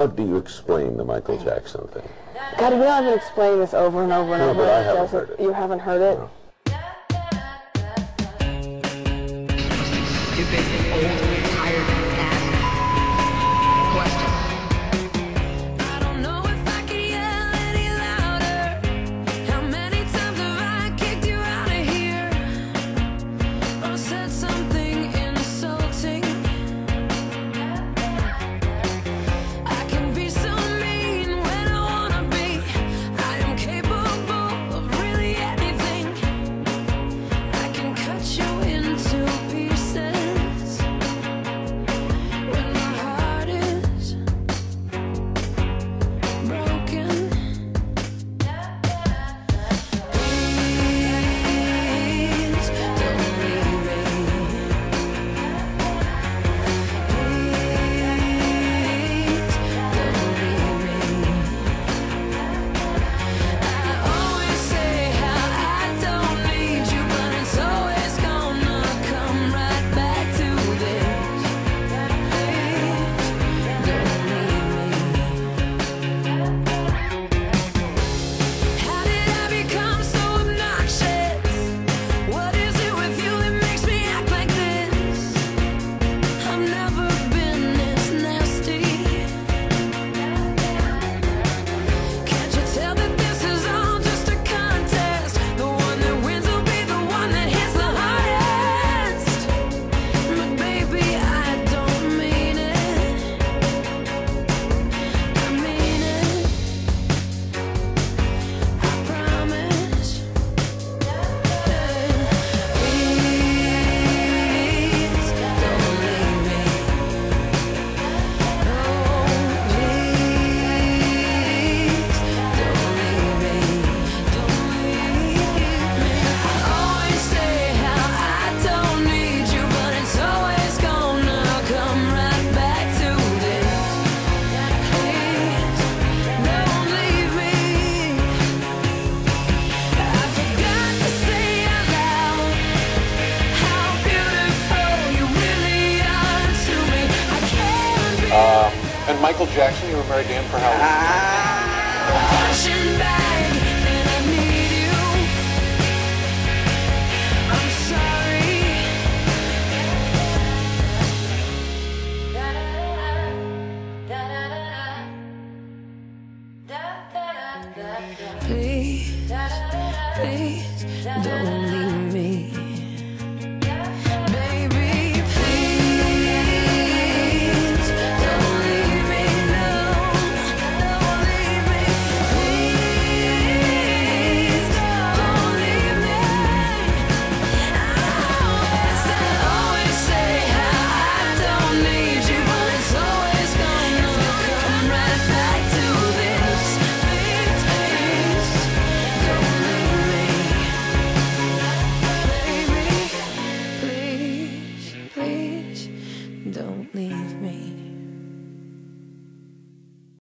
How do you explain the Michael Jackson thing? God, we all have been explaining this over and over and no, over. But I haven't heard it. You haven't heard it? No. Um, and Michael Jackson, you were married to him for how long? Please, please don't